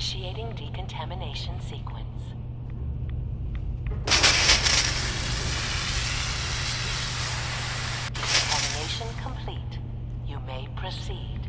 Initiating decontamination sequence. Decontamination complete. You may proceed.